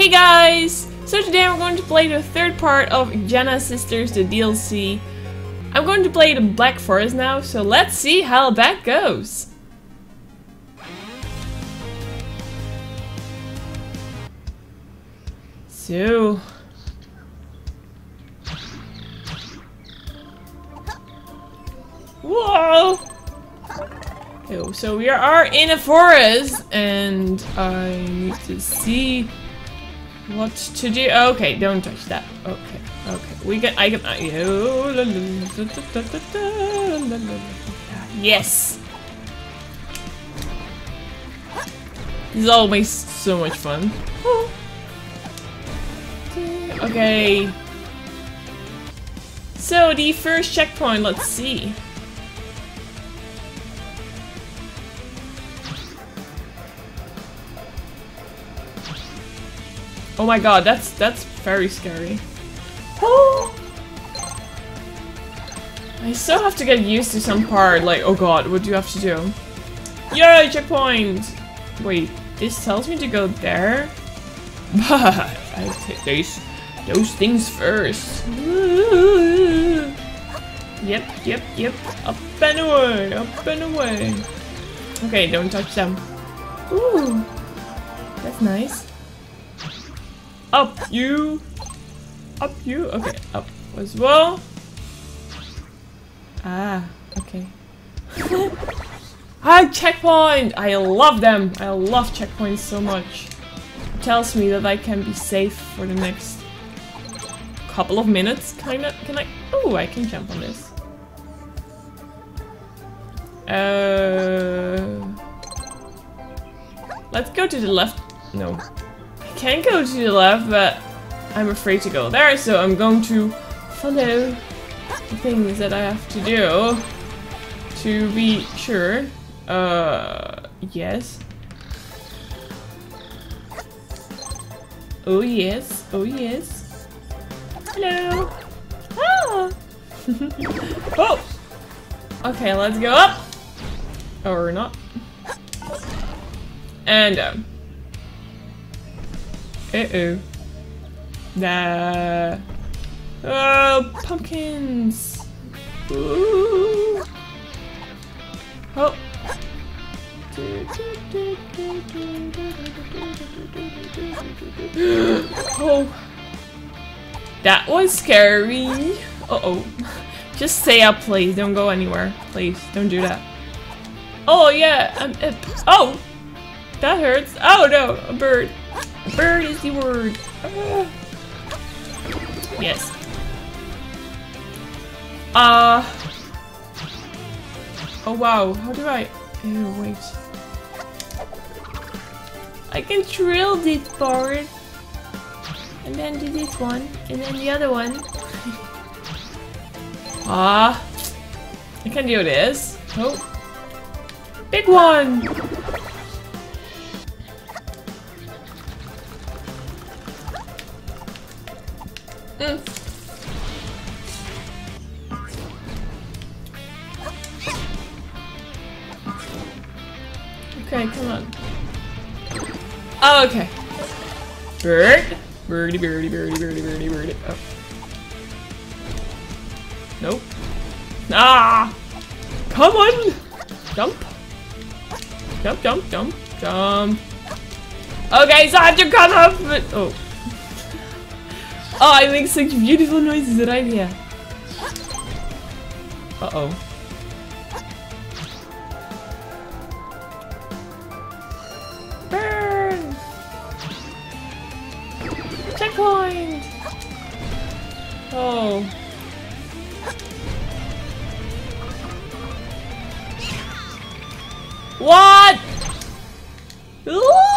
Hey guys! So today we're going to play the third part of Giana Sisters, the DLC. I'm going to play the Black Forest now, so let's see how that goes. So... Whoa! Oh, so we are in a forest, and I need to see what to do. Okay, don't touch that. Okay, okay. We can. I can. Yes. This is always so much fun. Okay. So the first checkpoint. Let's see. Oh my god, that's that's very scary. Oh! I still have to get used to some part, like, oh god, what do you have to do? Yay, checkpoint! Wait, this tells me to go there? But I take those, those things first. Yep, yep, yep. Up and away, up and away. Okay, don't touch them. Ooh, that's nice. Up you! Up you! Okay, up as well. Ah, okay. ah, checkpoint! I love them! I love checkpoints so much. It tells me that I can be safe for the next couple of minutes, kinda. Can I? Oh, I can jump on this. Uh, let's go to the left. No, can go to the left, but I'm afraid to go there, so I'm going to follow the things that I have to do to be sure. Uh, yes. Oh yes, oh yes. Hello. Ah. oh. Okay, let's go up. Or not. And um. Uh-oh. Nah. Oh, pumpkins! Ooh. Oh. oh. That was scary. Uh-oh. Just stay up, please. Don't go anywhere. Please, don't do that. Oh, yeah. Um, uh, oh! That hurts. Oh, no. A bird. Bird is the word. Yes. Uh. Oh wow, how do I... Ew, wait. I can drill this part. And then do this one. And then the other one. Ah. I can do this. Oh. Big one! Okay, come on. Oh, okay. Bird. Birdie, birdie, birdie, birdie, birdie, birdie. Oh. Nope. Ah! Come on! Jump. Jump, jump, jump, jump. Okay, so I have to come up. Oh. Oh, I make such beautiful noises right here. Uh-oh. Burn! Checkpoint! Oh. What? Ooh!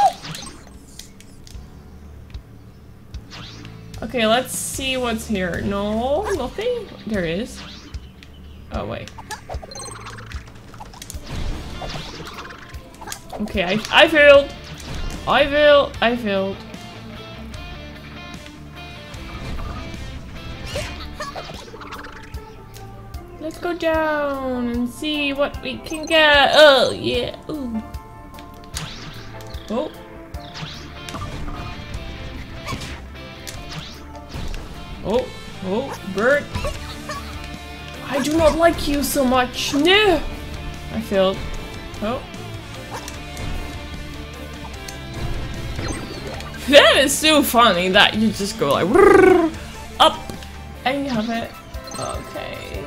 Okay, let's see what's here. No, nothing? There is. Oh, wait. Okay, I, I failed. I failed. I failed. Let's go down and see what we can get. Oh, yeah. Ooh. Oh. Oh, oh, bird. I do not like you so much. No! I failed. Oh. That is so funny that you just go like up and you have it. Okay.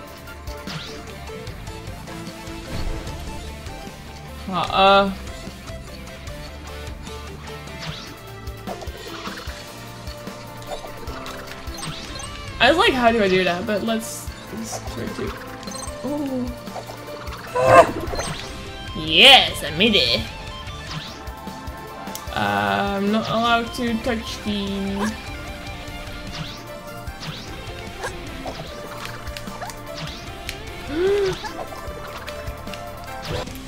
Uh-uh. I was like, how do I do that? But let's, let's try to. Oh. yes, I made it. Uh, I'm not allowed to touch the.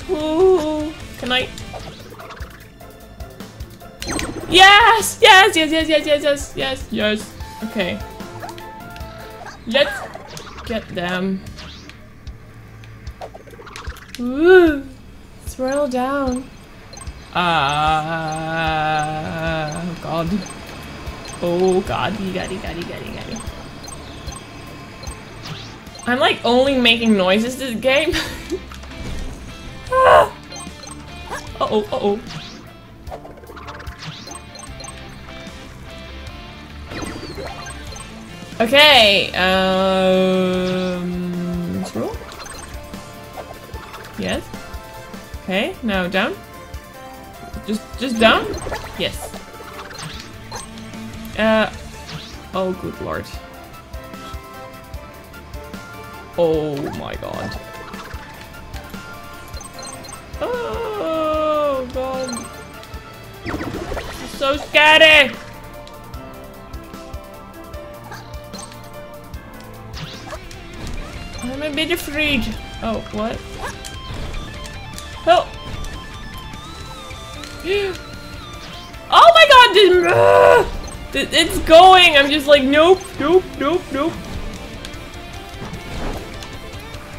Can I? Yes! Yes! Yes! Yes! Yes! Yes! Yes! Yes! Yes! Okay. Let's get them. Ooh! Swirl down. Ah! Uh, oh God. Oh God! You got it! Got it! Got it! Got it! I'm like only making noises this game. ah. Uh oh, uh oh. Okay, um... Yes. Okay, now down. Just, just down? Yes. Uh... Oh, good lord. Oh my god. Oh god. So scary! I'm a bit afraid. Oh, what? Oh! Oh my god! It's going! I'm just like, nope, nope, nope, nope.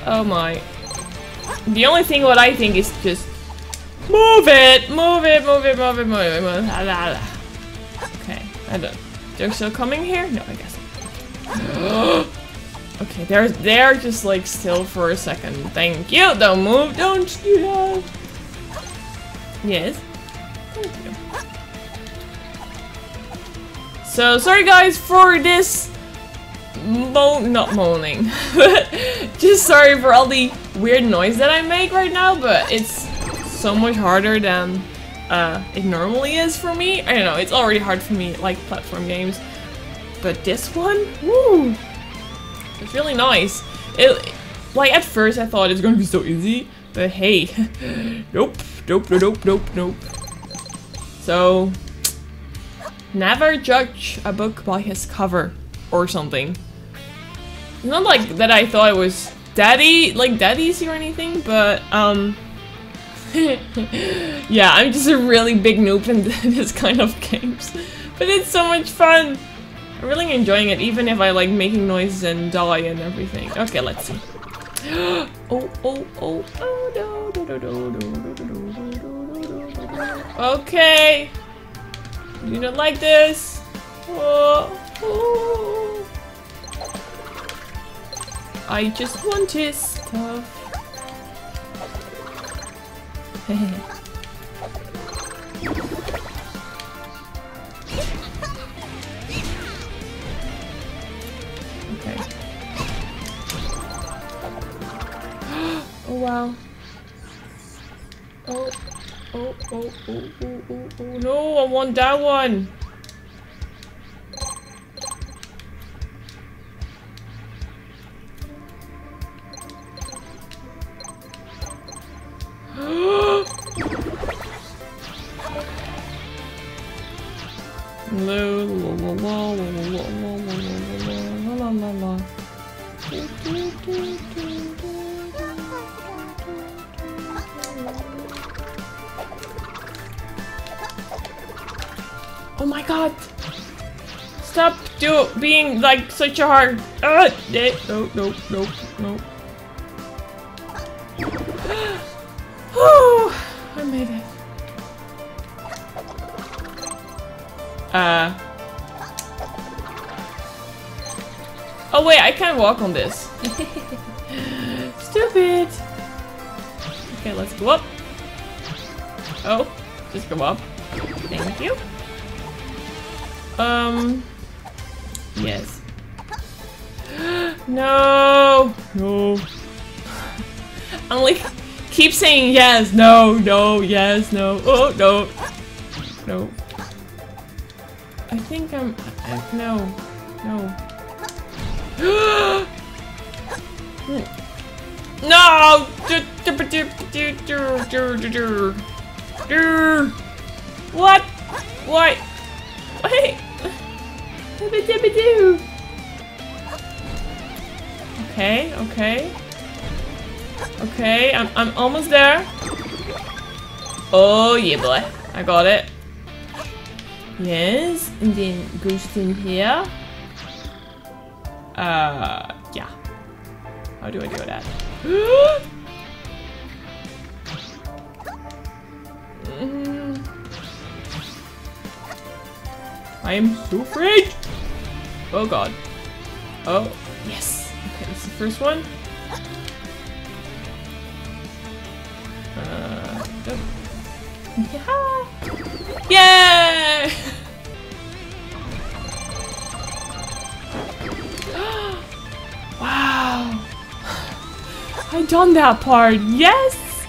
Oh my. The only thing what I think is just move it, move it, move it, move it, move it, move it. Okay, I don't. They're still coming here? No, I guess. Oh, okay, they're they're just like still for a second. Thank you. Don't move. Don't do that. Yes. Thank you. So sorry guys for this moan, not moaning, just sorry for all the weird noise that I make right now, but it's so much harder than uh, it normally is for me. I don't know, it's already hard for me, like platform games, but this one, woo, it's really nice. It, like at first I thought it's gonna be so easy, but hey, nope, nope, nope, nope, nope. So, never judge a book by his cover or something. Not like that I thought it was daddy, like daddy's or anything, but um, yeah, I'm just a really big noob in this kind of games, but it's so much fun. I'm really enjoying it, even if I like making noises and die and everything. Okay, let's see. oh, oh, oh, oh, no, no, no, no, no, no, no, no, no, Okay. You don't like this? Oh, oh. I just want his stuff. Wow. Oh, oh, oh, oh, oh, oh, oh, no, I want that one. Oh my god! Stop do being like such a hard. Uh, no, no, no, no. Oh, I made it. Uh. Oh wait, I can't walk on this. Stupid. Okay, let's go up. Oh, just go up. Thank you. Um. Yes. no. No. I'm like, keep saying yes, no, no, yes, no. Oh no. No. I think I'm. I, no. No. no! What? What? Okay, okay. Okay, I'm, I'm almost there. Oh yeah boy, I got it. Yes, and then goes in here. Uh, yeah. How do I do that? Mm. I am so afraid! Oh god. Oh, yes. Okay, this is the first one. Uh. Yeah! Yay! wow! I done that part, yes!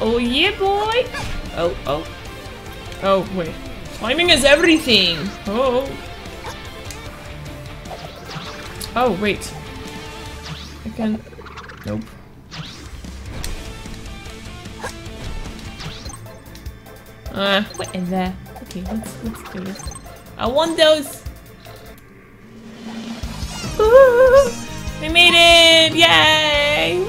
Oh yeah, boy! Oh, oh. Oh, wait. Climbing is everything! Oh. Oh, wait. I can... Nope. Uh, what is that? Okay, let's, let's do this. I want those! Ooh, we made it! Yay!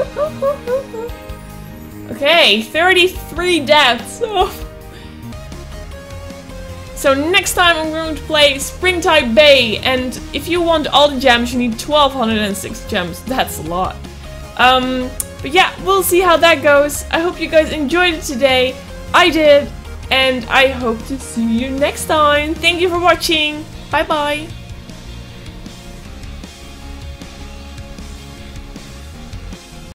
okay, 33 deaths! So next time I'm going to play Springtide Bay, and if you want all the gems, you need 1206 gems. That's a lot. Um, but yeah, we'll see how that goes. I hope you guys enjoyed it today. I did, and I hope to see you next time. Thank you for watching. Bye bye.